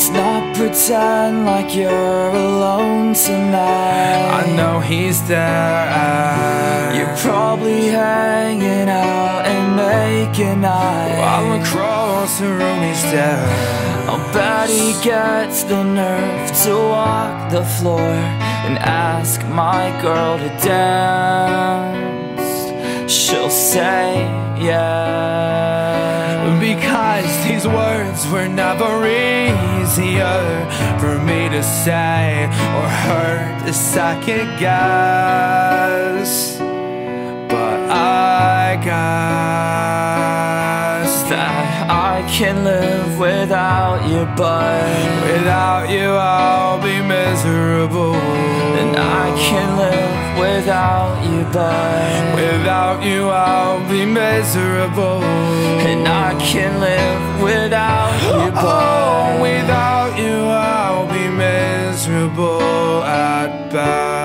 Let's not pretend like you're alone tonight. I know he's there. You're probably hanging out and making eyes While across the room he's there. I'll bet he gets the nerve to walk the floor And ask my girl to dance. She'll say yeah. Because these words were never easier For me to say or her to second guess. But I guess That I can live without you but Without you I'll be miserable. And I can live without you but Without you I'll be miserable at best